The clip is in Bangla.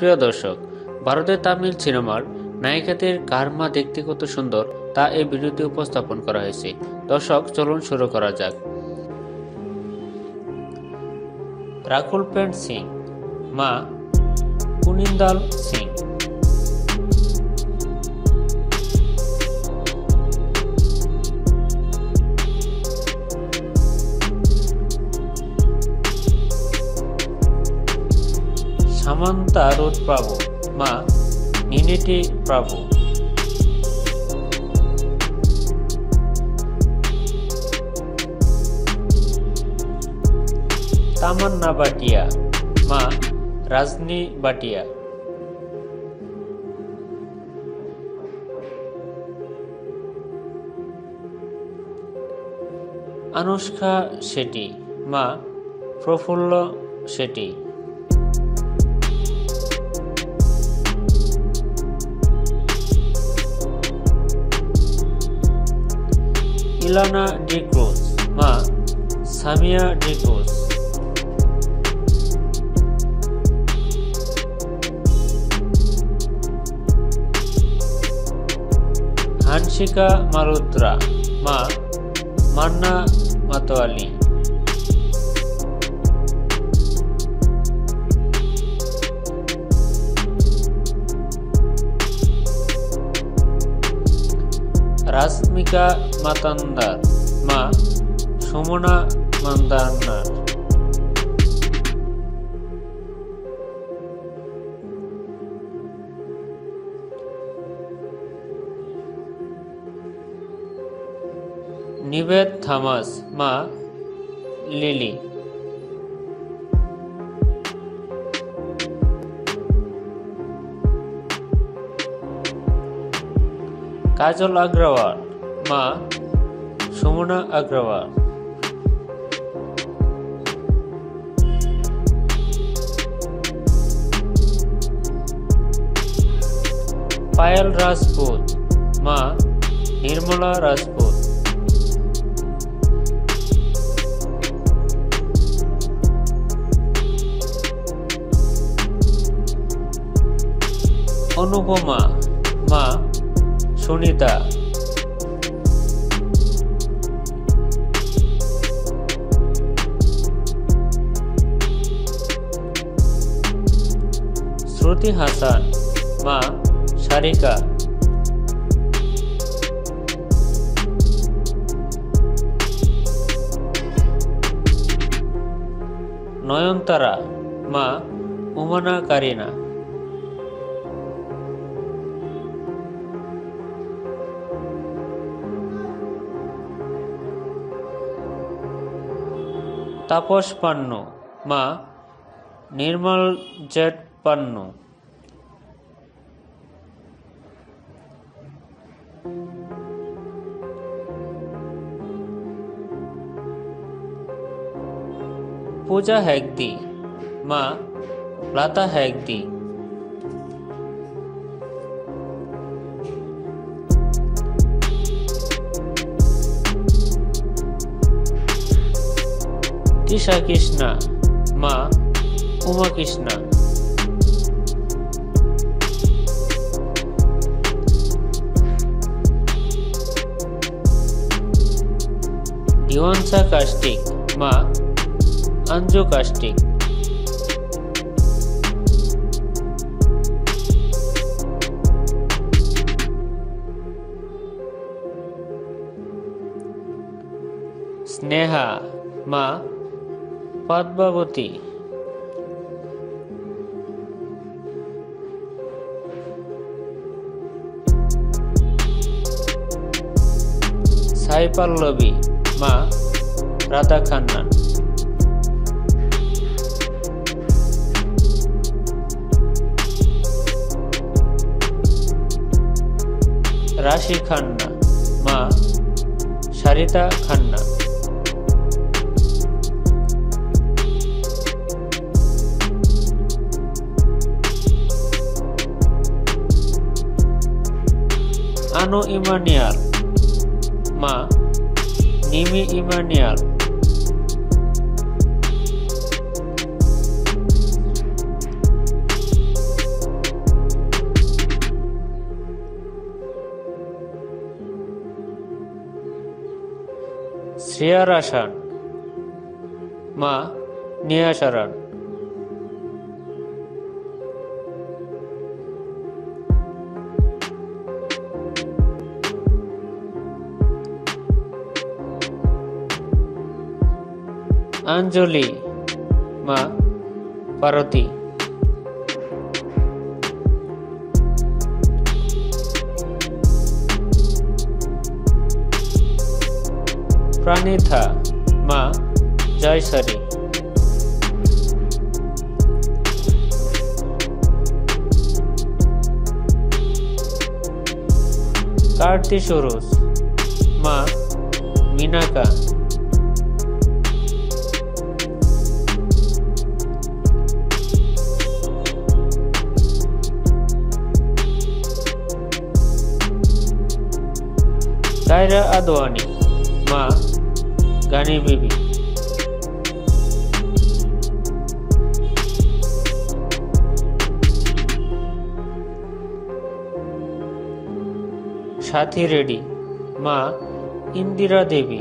প্রিয় দর্শক, ভারতের তামিল সিনেমার নায়িকাদের কার মা দেখতে কত সুন্দর তা এই ভিডিওতে উপস্থাপন করা হয়েছে। দর্শক, চলুন শুরু করা যাক। রাকুল প্যান্ট সিং, মা কুনিন্দাল সিং। রোদ প্রভু মা নিনেটি প্রভু তামান্না বাটিয়া, মা, রাজনী বাটিয়া। আনুষ্কা শেঠি, মা, প্রফুল্ল শেঠি। ইলানা ডিক্রুজ মা সামিয়া ডিক্রুজ হানসিকা মালুদ্রা মা মান্না মাতোয়ালি রাশ্মিকা মাতান্দার মা সুমনা মান্দান্নার নিবেদ থামাস মা লিলি। কাজল আগ্রওয়াল মা সুমনা আগ্রওয়াল। পায়েল রাজপুত মা নির্মলা রাজপুত। অনুপমা মা সুনিতা। শ্রুতি হাসান মা সারিকা। নয়নতারা মা উমানা কারিনা। তাপস পান্ন মা নির্মল জেট পান্ন। পূজা হেগদি মা লতা হেগদি তিশা কৃষ্ণা মা উমা কৃষ্ণা দিওয়ানসা কাস্টিক মা অঞ্জু কাস্টিক স্নেহা মা পদ্মাবতী। সাই পল্লবী মা রাধা খান্না રાશિ ખન્ના માં Sarita Khanna Anu Imaniar, Ma Nimi Imaniar. Shreya রাসান মা নেহা সারান আঞ্জলি মা পার্বতী। প্রাণিথা মা জয়সারি কার্তি সরোজ মা মিনাকা। সায়রা আদওয়ানি মা গানি বেবি। সাথী রেডি মা ইন্দিরা দেবী।